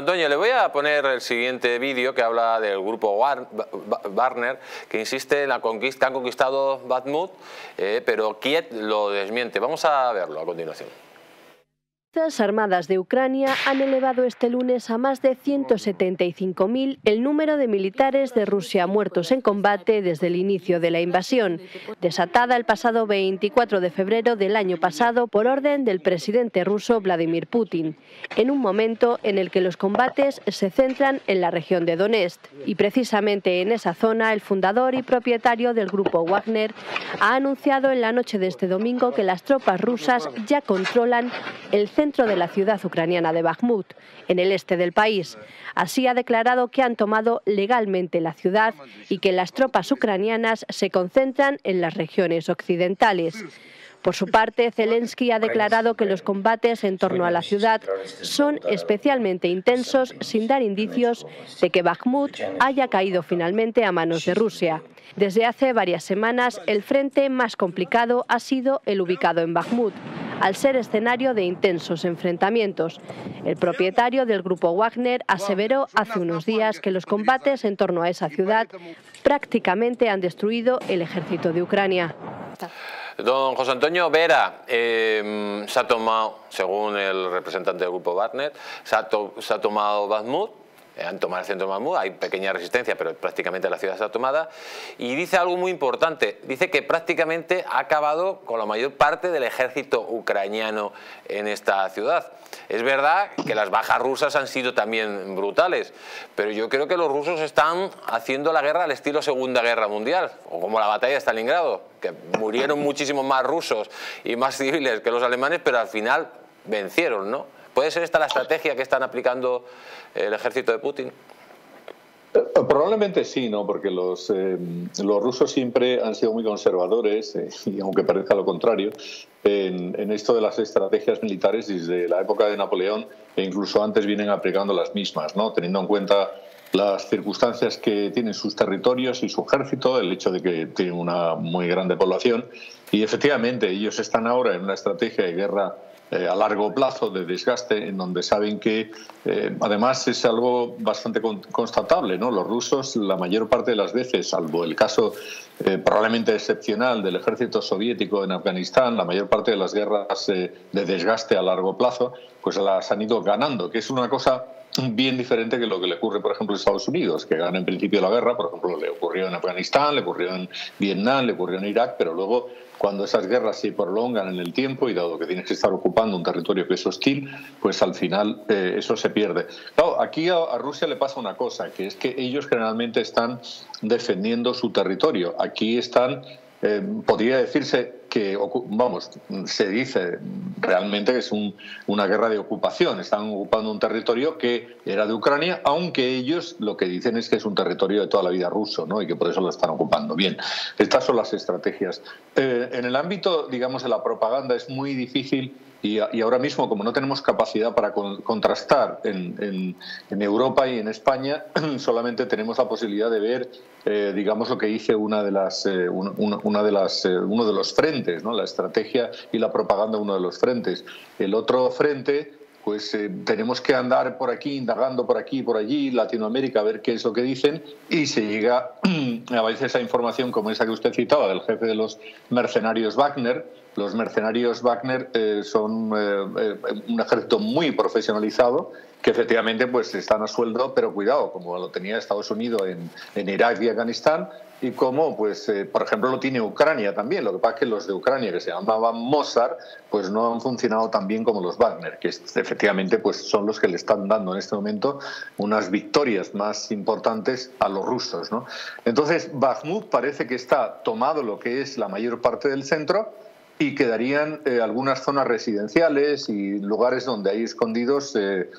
Antonio, le voy a poner el siguiente vídeo que habla del grupo Wagner, que insiste en la conquista, han conquistado Bakhmut, eh, pero Kiev lo desmiente. Vamos a verlo a continuación. Las armadas de Ucrania han elevado este lunes a más de 175.000 el número de militares de Rusia muertos en combate desde el inicio de la invasión, desatada el pasado 24 de febrero del año pasado por orden del presidente ruso Vladimir Putin, en un momento en el que los combates se centran en la región de Donetsk. Y precisamente en esa zona, el fundador y propietario del grupo Wagner ha anunciado en la noche de este domingo que las tropas rusas ya controlan el centro centro de la ciudad ucraniana de Bakhmut, en el este del país. Así ha declarado que han tomado legalmente la ciudad y que las tropas ucranianas se concentran en las regiones occidentales. Por su parte, Zelensky ha declarado que los combates en torno a la ciudad son especialmente intensos sin dar indicios de que Bakhmut haya caído finalmente a manos de Rusia. Desde hace varias semanas, el frente más complicado ha sido el ubicado en Bakhmut, al ser escenario de intensos enfrentamientos. El propietario del grupo Wagner aseveró hace unos días que los combates en torno a esa ciudad prácticamente han destruido el ejército de Ucrania. Don José Antonio Vera em, se ha tomado, según el representante del grupo Wagner, se ha, tomado eh, han tomado el centro de Mahmoud, hay pequeña resistencia, pero prácticamente la ciudad está tomada. Y dice algo muy importante, dice que prácticamente ha acabado con la mayor parte del ejército ucraniano en esta ciudad. Es verdad que las bajas rusas han sido también brutales, pero yo creo que los rusos están haciendo la guerra al estilo Segunda Guerra Mundial, o como la batalla de Stalingrado, que murieron muchísimos más rusos y más civiles que los alemanes, pero al final vencieron, ¿no? ¿Puede ser esta la estrategia que están aplicando el ejército de Putin? Eh, probablemente sí, ¿no? Porque los, eh, los rusos siempre han sido muy conservadores, eh, y aunque parezca lo contrario, en, en, esto de las estrategias militares desde la época de Napoleón e incluso antes vienen aplicando las mismas, ¿no? Teniendo en cuenta las circunstancias que tienen sus territorios y su ejército, el hecho de que tienen una muy grande población. Y efectivamente, ellos están ahora en una estrategia de guerra eh, a largo plazo de desgaste, en donde saben que eh, además es algo bastante constatable. ¿no? Los rusos, la mayor parte de las veces, salvo el caso eh, probablemente excepcional del ejército soviético en Afganistán, la mayor parte de las guerras de desgaste a largo plazo, pues las han ido ganando, que es una cosa bien diferente que lo que le ocurre, por ejemplo, a Estados Unidos, que gana en principio la guerra, por ejemplo, le ocurrió en Afganistán, le ocurrió en Vietnam, le ocurrió en Irak, pero luego cuando esas guerras se prolongan en el tiempo y dado que tienes que estar ocupando un territorio que es hostil, pues al final eh, eso se pierde. Claro, aquí a, Rusia le pasa una cosa, que es que ellos generalmente están defendiendo su territorio. Aquí están eh, podría decirse que, vamos, se dice realmente es una guerra de ocupación. Están ocupando un territorio que era de Ucrania, aunque ellos lo que dicen es que es un territorio de toda la vida ruso, ¿no? Y que por eso lo están ocupando. Bien, estas son las estrategias. Eh, en el ámbito, digamos, de la propaganda es muy difícil y, ahora mismo, como no tenemos capacidad para contrastar en, Europa y en España, solamente tenemos la posibilidad de ver, eh, digamos, lo que dice una de las, eh, una, de las, eh, uno de los frentes, ¿no? la estrategia y la propaganda, uno de los frentes. El otro frente pues tenemos que andar por aquí, indagando por aquí por allí, Latinoamérica, a ver qué es lo que dicen, y se llega a veces esa información como esa que usted citaba del jefe de los mercenarios Wagner, los mercenarios Wagner eh, son eh, eh, un ejército muy profesionalizado que efectivamente pues están a sueldo, pero cuidado, como lo tenía Estados Unidos en, Irak y Afganistán, y como, pues, por ejemplo, lo tiene Ucrania también. Lo que pasa es que los de Ucrania, que se llamaban Mozart, pues no han funcionado tan bien como los Wagner, que efectivamente pues, son los que le están dando en este momento unas victorias más importantes a los rusos. ¿no? Entonces, Bakhmut parece que está tomado lo que es la mayor parte del centro, y quedarían eh, algunas zonas residenciales y lugares donde hay escondidos. Eh,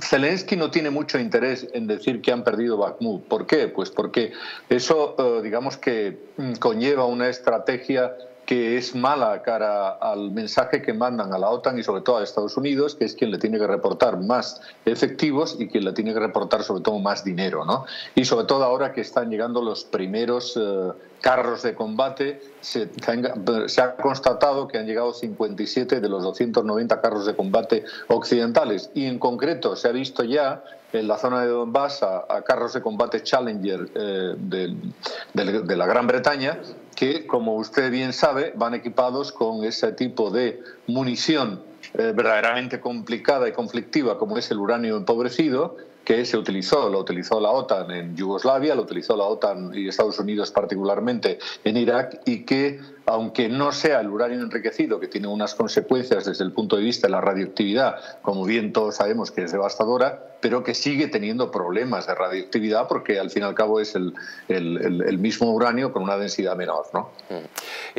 Zelensky no tiene mucho interés en decir que han perdido Bakhmut. ¿Por qué? Pues porque eso, eh, digamos que mm, conlleva una estrategia que es mala cara al mensaje que mandan a la OTAN y sobre todo a Estados Unidos, que es quien le tiene que reportar más efectivos y quien le tiene que reportar sobre todo más dinero. ¿no? Y sobre todo ahora que están llegando los primeros eh, carros de combate, se, ha constatado que han llegado 57 de los 290 carros de combate occidentales y en concreto se ha visto ya en la zona de Donbass a, carros de combate Challenger eh, de, la Gran Bretaña que, como usted bien sabe, van equipados con ese tipo de munición eh, verdaderamente complicada y conflictiva como es el uranio empobrecido que se utilizó, lo utilizó la OTAN en Yugoslavia, lo utilizó la OTAN y Estados Unidos particularmente en Irak y que aunque no sea el uranio enriquecido, que tiene unas consecuencias desde el punto de vista de la radioactividad, como bien todos sabemos que es devastadora, pero que sigue teniendo problemas de radioactividad porque al fin y al cabo es el, mismo uranio con una densidad menor. ¿no? Mm.